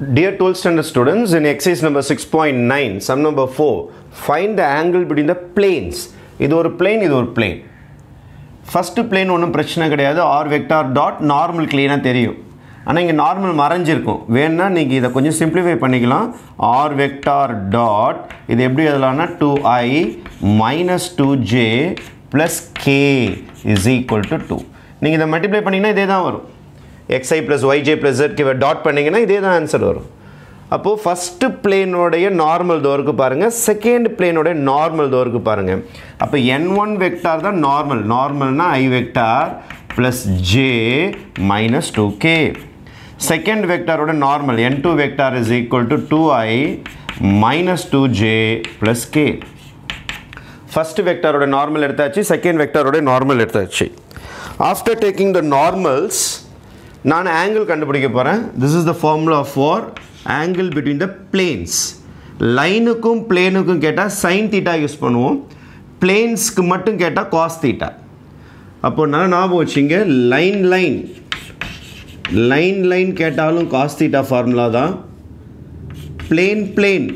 Dear 12th standard students, in exercise number 6.9, sum number 4, find the angle between the planes. இது ஒரு plane, இது ஒரு plane. First plane ஒன்றும் பிரச்சனை கிடையாது. ஆர் வெக்டார் டாட் நார்மல் க்ளீனாக தெரியும். ஆனால் இங்கே நார்மல் மறைஞ்சிருக்கும். வேணும்னா நீங்கள் இதை கொஞ்சம் சிம்பிளிஃபை பண்ணிக்கலாம். ஆர் வெக்டார் டாட் இது எப்படி எழுதலாம்னா two I minus two J plus K is equal to two நீங்கள் இதை மல்டிப்ளை பண்ணிங்கன்னா இதே தான் வரும். X I plus Y J plus ஜெட்க்கு டாட் பண்ணிங்கன்னா இதே தான் ஆன்சர் வரும் அப்போது ஃபஸ்ட்டு பிளேனோடைய நார்மல் தோருக்கு பாருங்கள் செகண்ட் பிளேனோடைய நார்மல் தோருக்கு பாருங்கள் அப்போ என் ஒன் வெக்டார் தான் normal நார்மல்னா I vector plus J minus two K second வெக்டாரோட normal N two vector is equal to two I minus two J plus K first வெக்டாரோட normal எடுத்தாச்சு. Second வெக்டாரோட normal எடுத்தாச்சு. After taking the normals நான் angle கண்டுபிடிக்க போகிறேன் this is the formula for angle between the planes லைனுக்கும் பிளேனுக்கும் கேட்டால் sine theta use பண்ணுவோம். பிளேன்ஸ்க்கு மட்டும் கேட்டால் காஸ் தீட்டா அப்போ நல்லா ஞாபகம் வச்சுங்க. லைன் லைன் லைன் லைன் கேட்டாலும் காஸ் தீட்டா ஃபார்முலா தான். Plane plane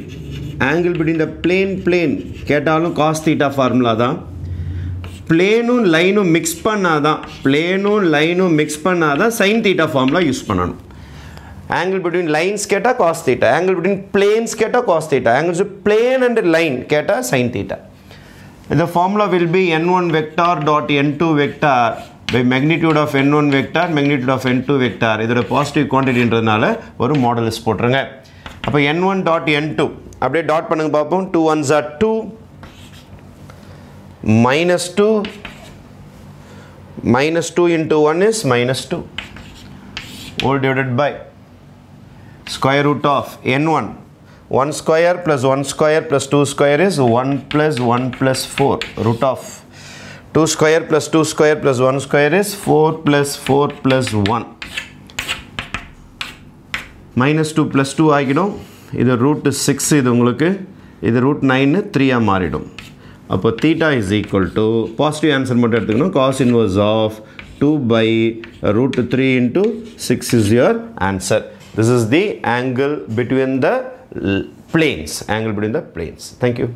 angle between the plane plane கேட்டாலும் காஸ் தீட்டா ஃபார்முலா தான். பிளேனும் லைனும் மிக்ஸ் பண்ணால் தான் பிளேனும் லைனும் மிக்ஸ் பண்ணால் தான் சைன் தீட்டா ஃபார்முலா யூஸ் பண்ணணும் ஆங்கிள் பிட்வீன் லைன்ஸ் கேட்டால் cos theta angle between planes கேட்டால் cos theta angles plane and line கேட்டால் சைன் தீட்டா இந்த formula will be N one vector dot N two vector by magnitude of N one vector magnitude of N two vector இதோட positive குவான்டிட்டின்றதுனால ஒரு modulus போட்டுருங்க. அப்போ N one dot N two அப்படியே dot பண்ணுங்க பார்ப்போம். Two ones are two minus 2 minus 2 into 1 is minus 2 all divided by square root of n1 1 square plus 1 square plus 2 square is 1 plus 1 plus 4 root of 2 square plus 2 square plus 1 square is 4 plus 4 plus 1 minus 2 plus 2 ஆகிடும் இது root six இது உங்களுக்கு இது root nine த்ரீயாக மாறிடும் அப்போ theta is equal to positive answer மட்டும் எடுத்துக்கணும். Cos inverse of two by root three into six is your answer this is the angle between the planes angle between the planes thank you